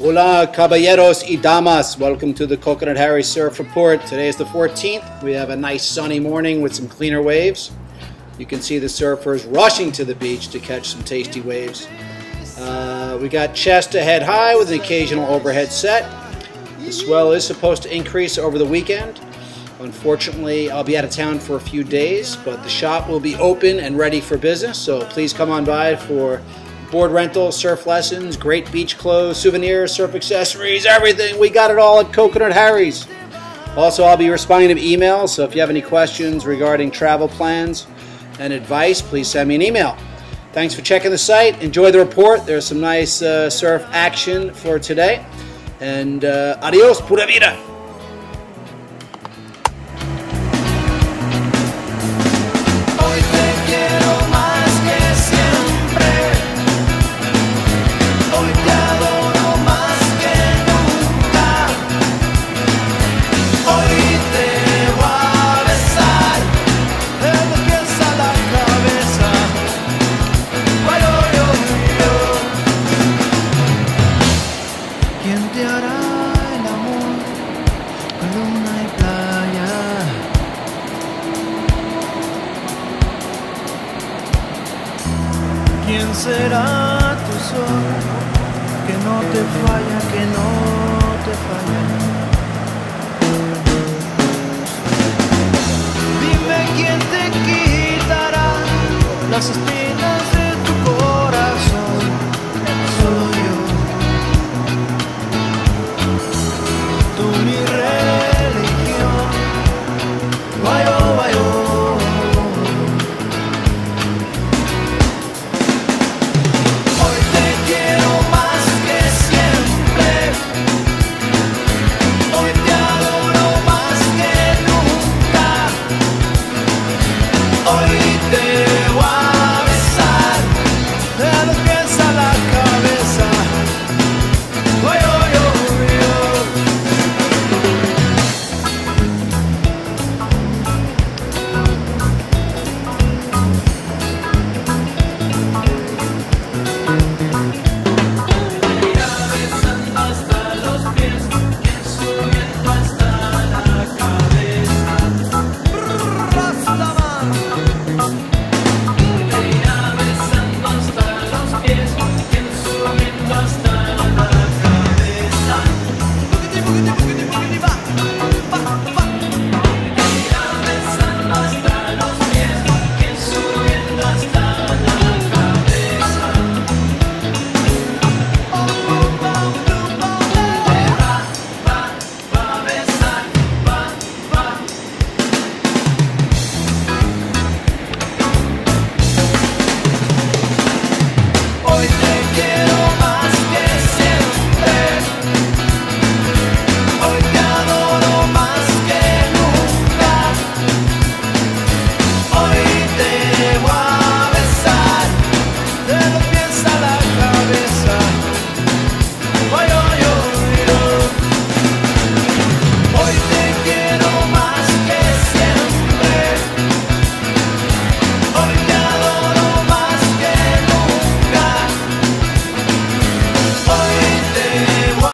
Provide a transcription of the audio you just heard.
Hola, caballeros y damas. Welcome to the Coconut Harry Surf Report. Today is the 14th. We have a nice sunny morning with some cleaner waves. You can see the surfers rushing to the beach to catch some tasty waves. Uh, we got chest to head high with an occasional overhead set. The swell is supposed to increase over the weekend. Unfortunately, I'll be out of town for a few days, but the shop will be open and ready for business, so please come on by for board rental, surf lessons, great beach clothes, souvenirs, surf accessories, everything. We got it all at Coconut Harry's. Also, I'll be responding to emails, so if you have any questions regarding travel plans and advice, please send me an email. Thanks for checking the site. Enjoy the report. There's some nice uh, surf action for today. And uh, adios, pura vida. ¿Quién será tu sol? Que no te falla, que no te falla. Dime quién te quitará las espinas